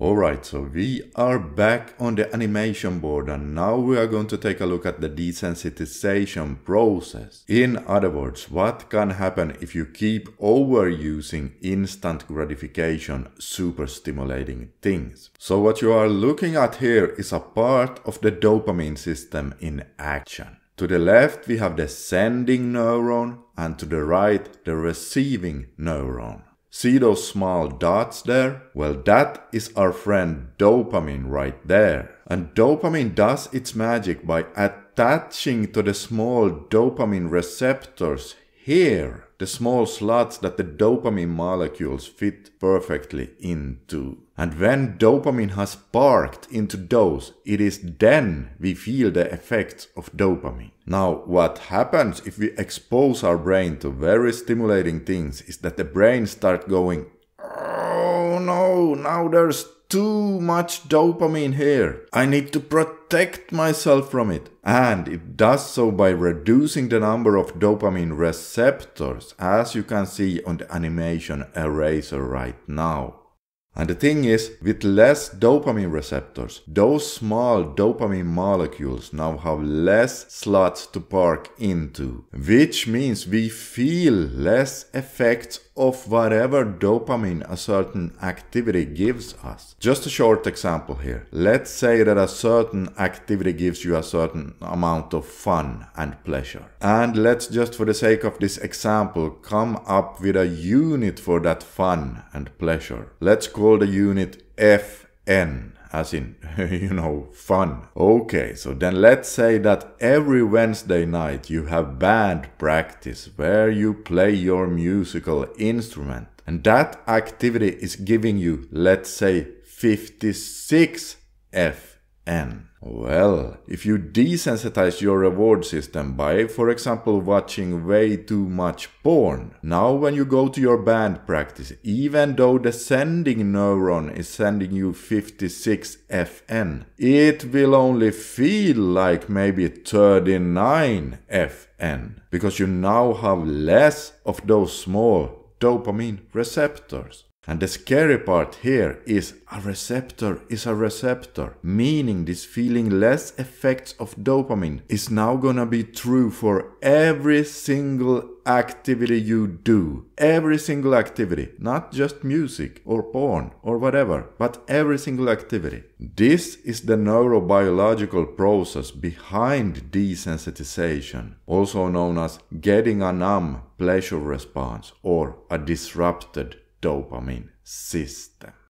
Alright, so we are back on the animation board and now we are going to take a look at the desensitization process. In other words, what can happen if you keep overusing instant gratification super stimulating things. So what you are looking at here is a part of the dopamine system in action. To the left we have the sending neuron and to the right the receiving neuron. See those small dots there? Well, that is our friend dopamine right there. And dopamine does its magic by attaching to the small dopamine receptors here, the small slots that the dopamine molecules fit perfectly into. And when dopamine has parked into those, it is then we feel the effects of dopamine. Now, what happens if we expose our brain to very stimulating things is that the brain starts going, oh no, now there's too much dopamine here. I need to protect myself from it. And it does so by reducing the number of dopamine receptors, as you can see on the animation eraser right now. And the thing is, with less dopamine receptors, those small dopamine molecules now have less slots to park into, which means we feel less effects of whatever dopamine a certain activity gives us. Just a short example here. Let's say that a certain activity gives you a certain amount of fun and pleasure. And let's just for the sake of this example come up with a unit for that fun and pleasure. Let's call the unit FN as in, you know, fun. Okay, so then let's say that every Wednesday night you have band practice where you play your musical instrument. And that activity is giving you, let's say, 56 FN. Well, if you desensitize your reward system by, for example, watching way too much porn, now when you go to your band practice, even though the sending neuron is sending you 56 FN, it will only feel like maybe 39 FN, because you now have less of those small dopamine receptors. And the scary part here is a receptor is a receptor, meaning this feeling less effects of dopamine is now gonna be true for every single activity you do. Every single activity, not just music or porn or whatever, but every single activity. This is the neurobiological process behind desensitization, also known as getting a numb pleasure response or a disrupted dopamine system.